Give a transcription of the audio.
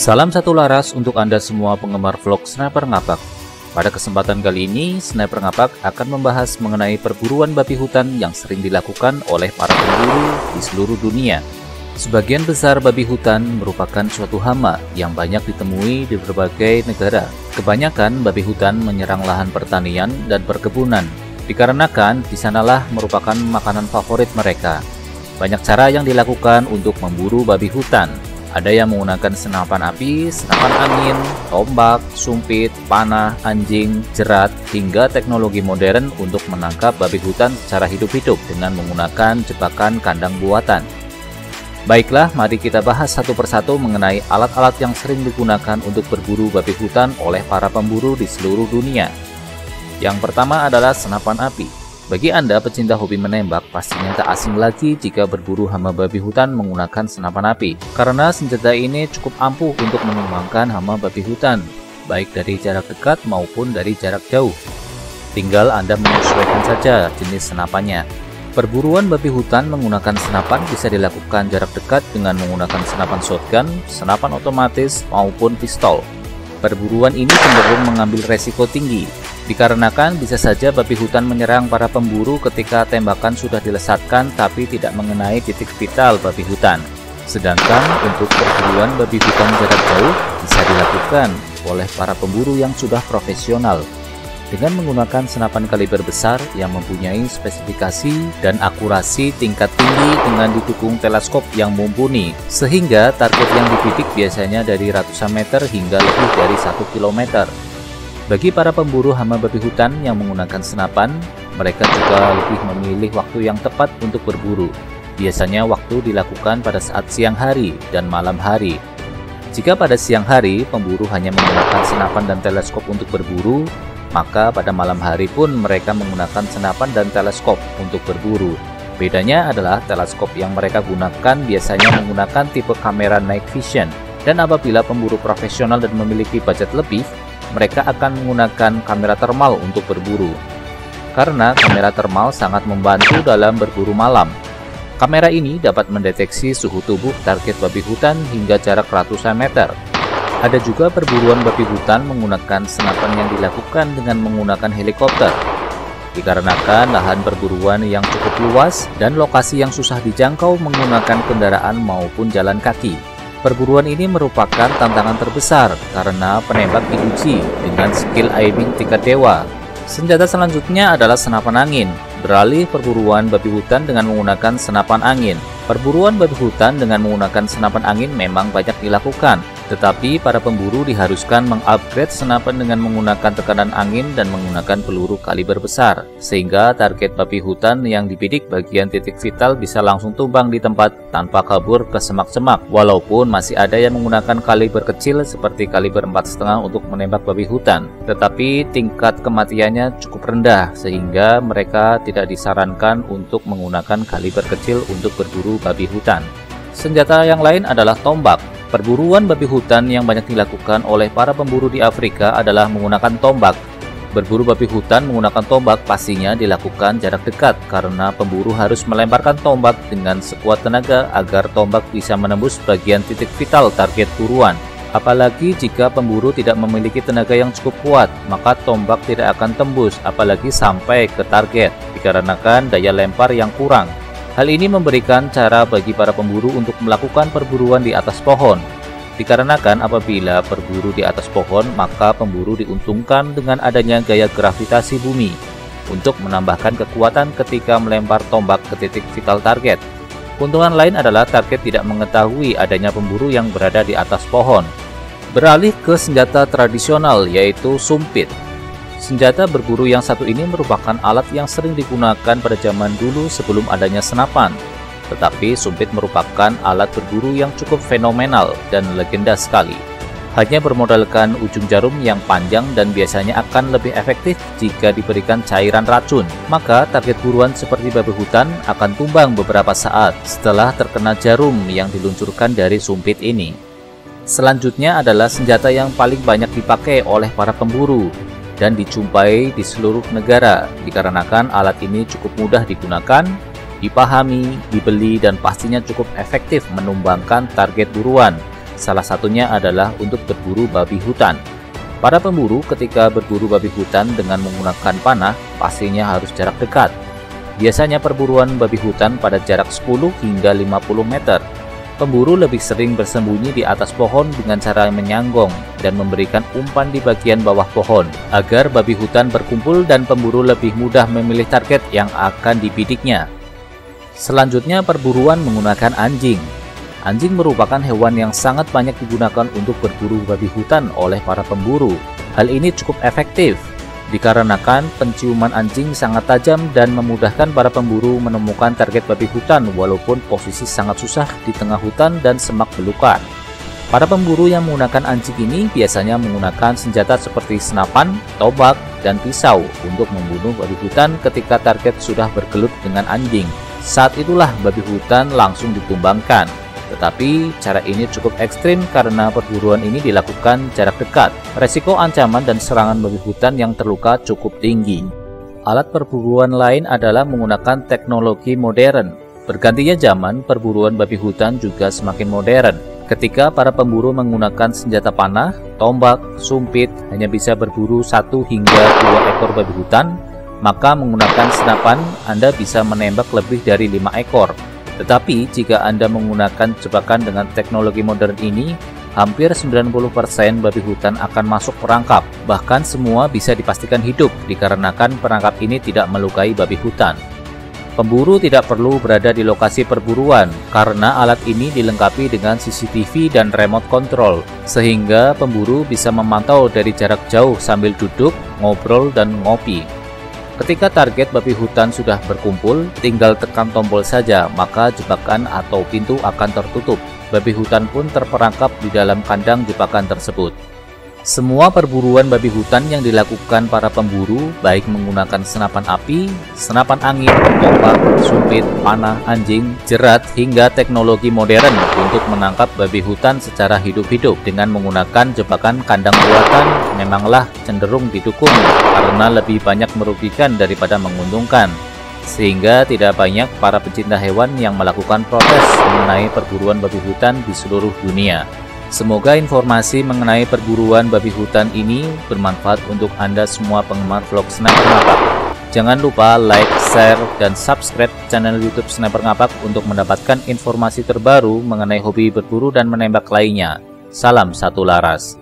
Salam satu laras untuk Anda semua penggemar vlog Sniper Ngapak. Pada kesempatan kali ini, Sniper Ngapak akan membahas mengenai perburuan babi hutan yang sering dilakukan oleh para pemburu di seluruh dunia. Sebagian besar babi hutan merupakan suatu hama yang banyak ditemui di berbagai negara. Kebanyakan babi hutan menyerang lahan pertanian dan perkebunan, dikarenakan di sanalah merupakan makanan favorit mereka. Banyak cara yang dilakukan untuk memburu babi hutan, ada yang menggunakan senapan api, senapan angin, tombak, sumpit, panah, anjing, jerat, hingga teknologi modern untuk menangkap babi hutan secara hidup-hidup dengan menggunakan jebakan kandang buatan. Baiklah, mari kita bahas satu persatu mengenai alat-alat yang sering digunakan untuk berburu babi hutan oleh para pemburu di seluruh dunia. Yang pertama adalah senapan api. Bagi Anda pecinta hobi menembak, pastinya tak asing lagi jika berburu hama babi hutan menggunakan senapan api, karena senjata ini cukup ampuh untuk menumbangkan hama babi hutan, baik dari jarak dekat maupun dari jarak jauh. Tinggal Anda menyesuaikan saja jenis senapannya. Perburuan babi hutan menggunakan senapan bisa dilakukan jarak dekat dengan menggunakan senapan shotgun, senapan otomatis, maupun pistol. Perburuan ini cenderung mengambil resiko tinggi, dikarenakan bisa saja babi hutan menyerang para pemburu ketika tembakan sudah dilesatkan tapi tidak mengenai titik vital babi hutan. Sedangkan untuk perburuan babi hutan jarak jauh bisa dilakukan oleh para pemburu yang sudah profesional dengan menggunakan senapan kaliber besar yang mempunyai spesifikasi dan akurasi tingkat tinggi dengan didukung teleskop yang mumpuni, sehingga target yang dibidik biasanya dari ratusan meter hingga lebih dari satu kilometer. Bagi para pemburu hama babi hutan yang menggunakan senapan, mereka juga lebih memilih waktu yang tepat untuk berburu. Biasanya waktu dilakukan pada saat siang hari dan malam hari. Jika pada siang hari, pemburu hanya menggunakan senapan dan teleskop untuk berburu, maka pada malam hari pun mereka menggunakan senapan dan teleskop untuk berburu. Bedanya adalah teleskop yang mereka gunakan biasanya menggunakan tipe kamera night vision, dan apabila pemburu profesional dan memiliki budget lebih, mereka akan menggunakan kamera termal untuk berburu. Karena kamera termal sangat membantu dalam berburu malam. Kamera ini dapat mendeteksi suhu tubuh target babi hutan hingga jarak ratusan meter, ada juga perburuan babi hutan menggunakan senapan yang dilakukan dengan menggunakan helikopter. Dikarenakan lahan perburuan yang cukup luas dan lokasi yang susah dijangkau menggunakan kendaraan maupun jalan kaki. Perburuan ini merupakan tantangan terbesar karena penembak diuji dengan skill aiming tingkat dewa. Senjata selanjutnya adalah senapan angin. Beralih perburuan babi hutan dengan menggunakan senapan angin. Perburuan babi hutan dengan menggunakan senapan angin memang banyak dilakukan, tetapi para pemburu diharuskan mengupgrade senapan dengan menggunakan tekanan angin dan menggunakan peluru kaliber besar, sehingga target babi hutan yang dibidik bagian titik vital bisa langsung tumbang di tempat tanpa kabur ke semak-semak. Walaupun masih ada yang menggunakan kaliber kecil seperti kaliber 4,5 untuk menembak babi hutan, tetapi tingkat kematiannya cukup rendah sehingga mereka tidak disarankan untuk menggunakan kaliber kecil untuk berburu babi hutan. Senjata yang lain adalah tombak. Perburuan babi hutan yang banyak dilakukan oleh para pemburu di Afrika adalah menggunakan tombak. Berburu babi hutan menggunakan tombak pastinya dilakukan jarak dekat karena pemburu harus melemparkan tombak dengan sekuat tenaga agar tombak bisa menembus bagian titik vital target buruan. Apalagi jika pemburu tidak memiliki tenaga yang cukup kuat, maka tombak tidak akan tembus apalagi sampai ke target dikarenakan daya lempar yang kurang. Hal ini memberikan cara bagi para pemburu untuk melakukan perburuan di atas pohon. Dikarenakan apabila berburu di atas pohon, maka pemburu diuntungkan dengan adanya gaya gravitasi bumi untuk menambahkan kekuatan ketika melempar tombak ke titik vital target. Keuntungan lain adalah target tidak mengetahui adanya pemburu yang berada di atas pohon. Beralih ke senjata tradisional yaitu sumpit. Senjata berburu yang satu ini merupakan alat yang sering digunakan pada zaman dulu sebelum adanya senapan. Tetapi sumpit merupakan alat berburu yang cukup fenomenal dan legenda sekali. Hanya bermodalkan ujung jarum yang panjang dan biasanya akan lebih efektif jika diberikan cairan racun. Maka target buruan seperti babi hutan akan tumbang beberapa saat setelah terkena jarum yang diluncurkan dari sumpit ini. Selanjutnya adalah senjata yang paling banyak dipakai oleh para pemburu, dan dijumpai di seluruh negara dikarenakan alat ini cukup mudah digunakan, dipahami, dibeli, dan pastinya cukup efektif menumbangkan target buruan salah satunya adalah untuk berburu babi hutan. Para pemburu ketika berburu babi hutan dengan menggunakan panah pastinya harus jarak dekat. Biasanya perburuan babi hutan pada jarak 10 hingga 50 meter Pemburu lebih sering bersembunyi di atas pohon dengan cara menyanggong dan memberikan umpan di bagian bawah pohon agar babi hutan berkumpul dan pemburu lebih mudah memilih target yang akan dibidiknya. Selanjutnya perburuan menggunakan anjing. Anjing merupakan hewan yang sangat banyak digunakan untuk berburu babi hutan oleh para pemburu. Hal ini cukup efektif dikarenakan penciuman anjing sangat tajam dan memudahkan para pemburu menemukan target babi hutan walaupun posisi sangat susah di tengah hutan dan semak belukar. Para pemburu yang menggunakan anjing ini biasanya menggunakan senjata seperti senapan, tombak, dan pisau untuk membunuh babi hutan ketika target sudah bergelut dengan anjing. Saat itulah babi hutan langsung ditumbangkan. Tetapi cara ini cukup ekstrim karena perburuan ini dilakukan jarak dekat. Resiko ancaman dan serangan babi hutan yang terluka cukup tinggi. Alat perburuan lain adalah menggunakan teknologi modern. Bergantinya zaman, perburuan babi hutan juga semakin modern. Ketika para pemburu menggunakan senjata panah, tombak, sumpit, hanya bisa berburu satu hingga dua ekor babi hutan, maka menggunakan senapan Anda bisa menembak lebih dari lima ekor. Tetapi jika Anda menggunakan jebakan dengan teknologi modern ini, hampir 90% babi hutan akan masuk perangkap. Bahkan semua bisa dipastikan hidup dikarenakan perangkap ini tidak melukai babi hutan. Pemburu tidak perlu berada di lokasi perburuan karena alat ini dilengkapi dengan CCTV dan remote control, sehingga pemburu bisa memantau dari jarak jauh sambil duduk, ngobrol, dan ngopi. Ketika target babi hutan sudah berkumpul, tinggal tekan tombol saja, maka jebakan atau pintu akan tertutup. Babi hutan pun terperangkap di dalam kandang jebakan tersebut. Semua perburuan babi hutan yang dilakukan para pemburu, baik menggunakan senapan api, senapan angin, tombak, sumpit, panah, anjing, jerat, hingga teknologi modern untuk menangkap babi hutan secara hidup-hidup dengan menggunakan jebakan kandang buatan memanglah cenderung didukung karena lebih banyak merugikan daripada menguntungkan sehingga tidak banyak para pencinta hewan yang melakukan protes mengenai perburuan babi hutan di seluruh dunia. Semoga informasi mengenai perburuan babi hutan ini bermanfaat untuk Anda semua penggemar vlog Sniper Ngapak. Jangan lupa like, share, dan subscribe channel YouTube Sniper Ngapak untuk mendapatkan informasi terbaru mengenai hobi berburu dan menembak lainnya. Salam satu laras.